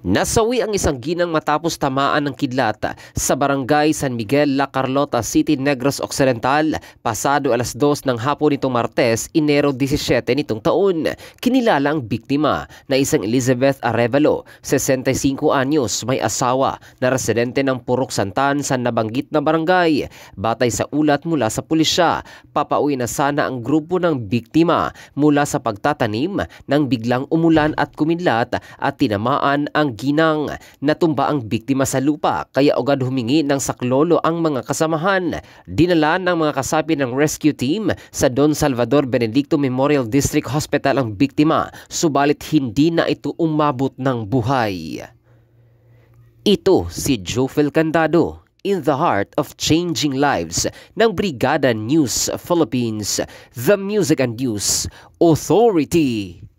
Nasawi ang isang ginang matapos tamaan ng kidlat sa barangay San Miguel, La Carlota City, Negros Occidental pasado alas 2 ng hapon nitong Martes, Enero 17 nitong taon. Kinilala ang biktima na isang Elizabeth Arevalo, 65 anyos, may asawa na residente ng Purok Santan sa nabanggit na barangay. Batay sa ulat mula sa pulisya, papauwi na sana ang grupo ng biktima mula sa pagtatanim nang biglang umulan at kumidlat at tinamaan ang ng ginang. Natumba ang biktima sa lupa kaya agad humingi ng saklolo ang mga kasamahan. Dinala ng mga kasapi ng rescue team sa Don Salvador Benedicto Memorial District Hospital ang biktima subalit hindi na ito umabot ng buhay. Ito si Jofel Candado in the heart of changing lives ng Brigada News Philippines, the Music and News Authority.